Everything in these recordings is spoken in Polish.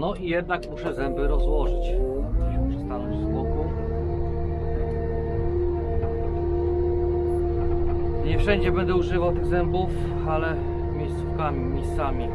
No i jednak muszę zęby rozłożyć. Muszę stanąć z boku. Nie wszędzie będę używał tych zębów, ale miejscówkami, miejscami.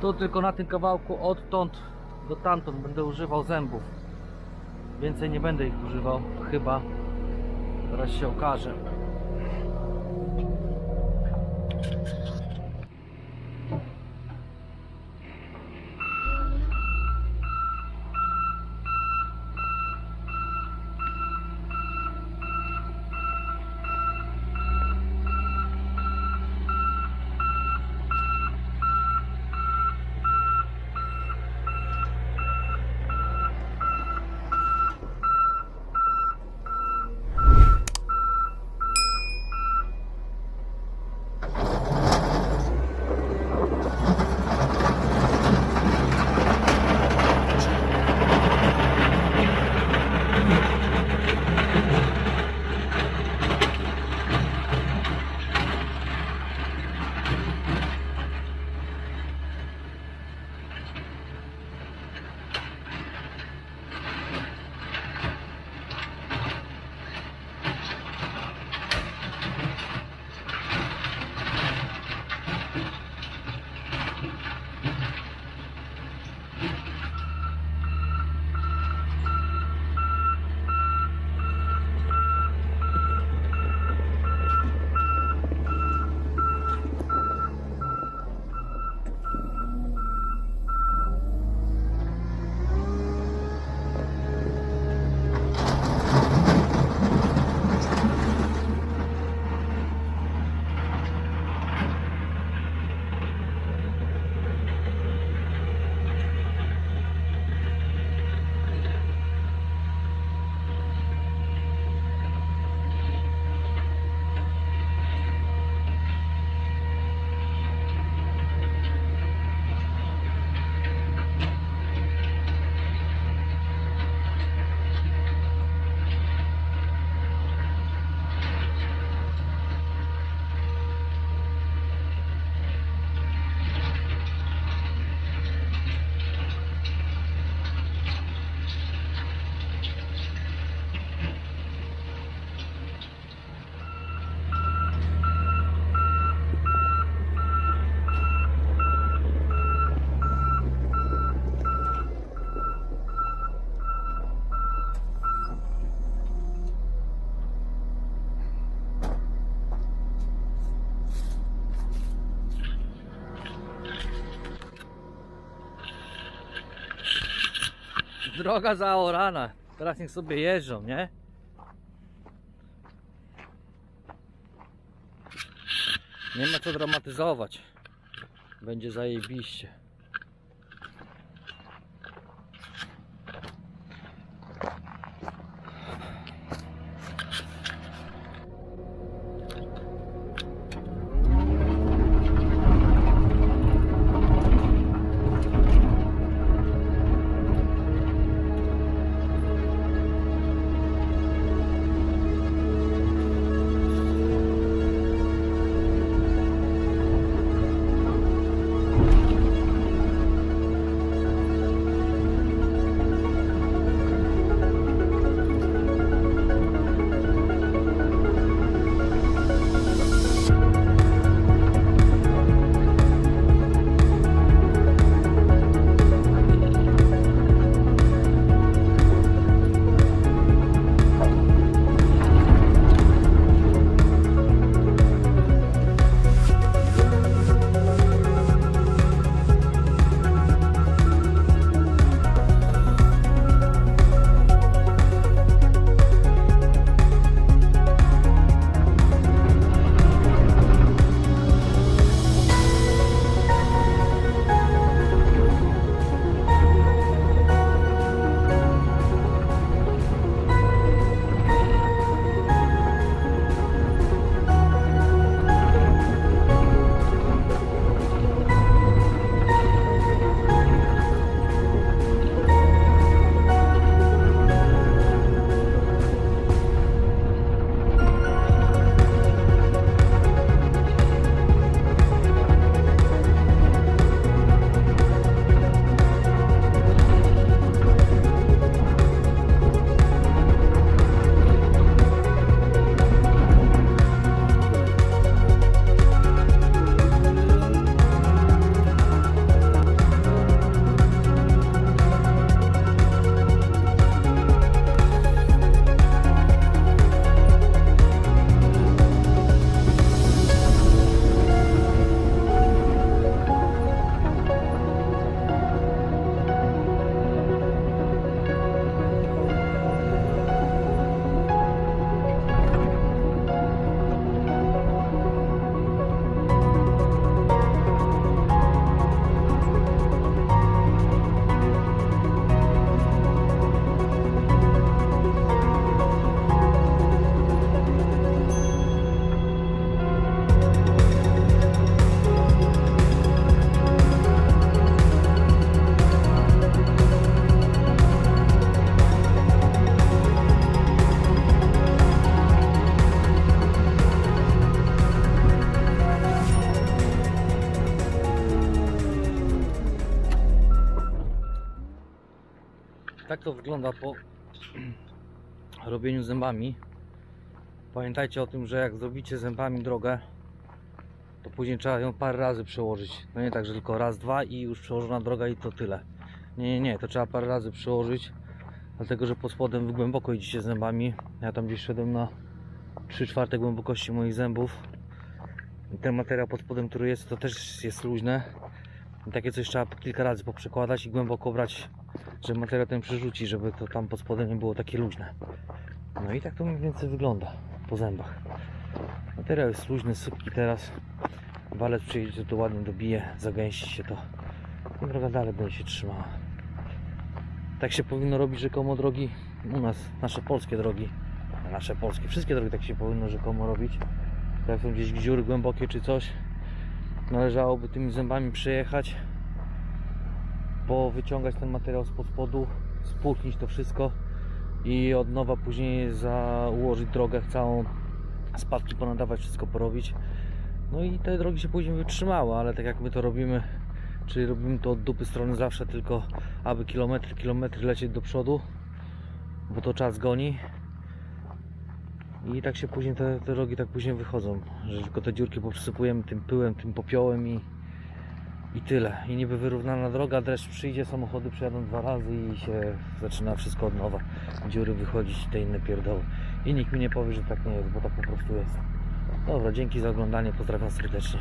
Tu tylko na tym kawałku odtąd do tamtąd będę używał zębów. Więcej nie będę ich używał, chyba. Zaraz się okaże. Droga zaorana. Teraz niech sobie jeżdżą, nie? Nie ma co dramatyzować. Będzie zajebiście. Wygląda po robieniu zębami. Pamiętajcie o tym, że jak zrobicie zębami drogę, to później trzeba ją parę razy przełożyć. No nie tak, że tylko raz, dwa i już przełożona droga i to tyle. Nie, nie, nie, to trzeba parę razy przełożyć, dlatego że pod spodem wy głęboko idziecie zębami. Ja tam gdzieś szedłem na 3 czwarte głębokości moich zębów. Ten materiał pod spodem, który jest, to też jest luźne. I takie coś trzeba kilka razy poprzekładać i głęboko brać żeby materiał ten przerzuci, żeby to tam pod spodem nie było takie luźne. No i tak to mniej więcej wygląda po zębach. Materiał jest luźny, sypki teraz. Walec przyjedzie, to ładnie dobije, zagęści się to. I droga dalej będzie się trzymała. Tak się powinno robić rzekomo drogi u nas, nasze polskie drogi. Nasze polskie, wszystkie drogi tak się powinno rzekomo robić. Jak są gdzieś dziury głębokie czy coś, należałoby tymi zębami przejechać powyciągać ten materiał spod spodu, spłuchnić to wszystko i od nowa później założyć drogę całą, spadki ponadawać, wszystko porobić. No i te drogi się później wytrzymały, ale tak jak my to robimy, czyli robimy to od dupy strony zawsze tylko, aby kilometry, kilometry lecieć do przodu, bo to czas goni. I tak się później te, te drogi tak później wychodzą, że tylko te dziurki poprzysypujemy tym pyłem, tym popiołem i i tyle. I niby wyrównana droga, dreszcz przyjdzie, samochody przejadą dwa razy i się zaczyna wszystko od nowa. Dziury wychodzić te inne pierdoły. I nikt mi nie powie, że tak nie jest, bo tak po prostu jest. Dobra, dzięki za oglądanie, pozdrawiam serdecznie.